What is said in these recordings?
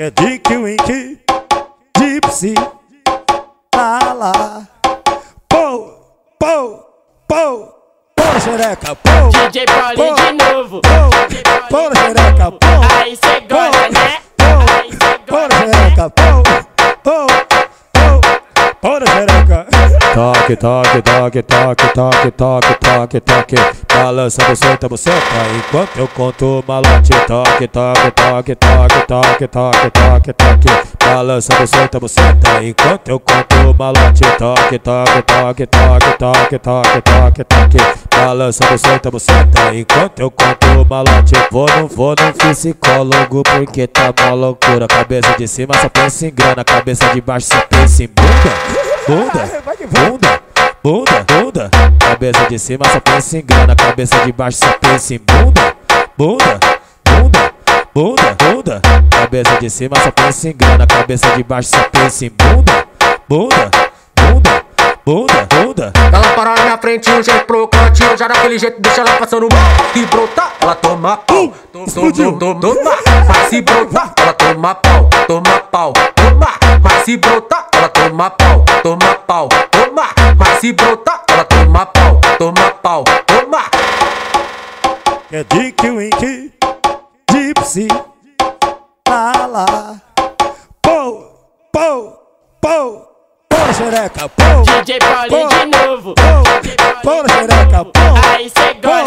é Dick Wink, Gypsy, lá lá, pô, pô, pô, pô xereca, pô, DJ Paulinho de novo. pô, pô xereca, pô, Aí cê gosta, né? Gosta, né? xereca, pô, pô, pô, pô xereca. Toque, toque, toque, toque, toque, toque, toque, toque. Balança você, tá você, tá? Enquanto eu conto malote. Toque, toque, toque, toque, toque, toque, toque, toque. Balança você, tá você, tá? Enquanto eu conto malote. Toque, toque, toque, toque, toque, toque, toque, toque. Balança você, tá você, tá? Enquanto eu conto malote. Vou, não vou no psicólogo porque tá uma loucura. Cabeça de cima só pensa em grana, cabeça de baixo só pensa em bunda. Bunda, bunda, bunda, bunda. Cabeça de cima só pensa em grana, cabeça de baixo só pensa em bunda. Bunda, bunda, bunda, bunda. Cabeça de cima só pensa em grana, cabeça de baixo só pensa em bunda. Bunda, bunda, bunda, bunda. Ela para na minha frente, um jeito provocante Eu já daquele jeito, deixa ela passando mal Se brotar, ela toma pau Toma, explodiu. toma, toma Mas se brotar, ela toma pau Toma pau, toma Mas se brotar, ela toma pau Toma pau, toma Mas se brotar, ela toma pau Toma pau, toma. É Dick Wink, Gypsy, lá lá, pô, pô, pô, pô xereca, pô, DJ Paulinho de novo. pô xereca, pô, Aí cê gosta,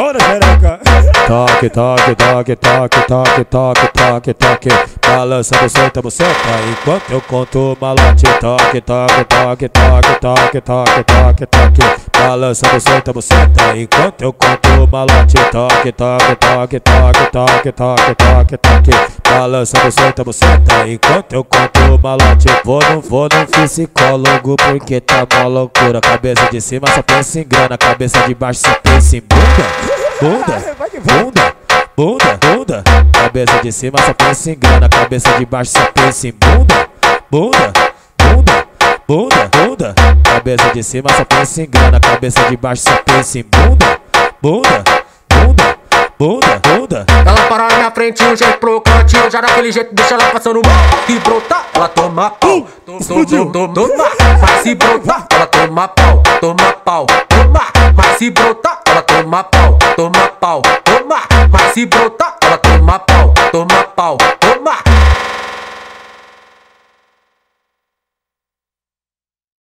pô xereca. Toque, toque, toque, toque, toque, toque, toque, toque. Balança você, tá você, tá? Enquanto eu conto malote. Toque, toque, toque, toque, toque, toque, toque, toque. Balança você, tá você, tá? Enquanto eu conto malote. Toque, toque, toque, toque, toque, toque, toque, toque. Balança você, tá você, tá? Enquanto eu conto malote. Vou, não vou no psicólogo porque tá uma loucura. Cabeça de cima só pensa em grana, cabeça de baixo só pensa em bunda. Bunda, bunda, bunda, bunda. Cabeça de cima só pensa em grana, cabeça de baixo só pensa em bunda. Bunda, bunda, bunda, bunda. Cabeça de cima só pensa em grana, cabeça de baixo só pensa em bunda. Bunda, bunda, bunda, bunda. Ela para na minha frente, um jeito provocante Eu já daquele jeito, deixa ela passando mal Se brotar, ela toma pau explodiu. toma, toma Mas se brotar, ela toma pau Toma pau, toma Mas se brotar, ela toma pau toma pau, toma. Mas se brotar, ela toma pau, toma pau, toma.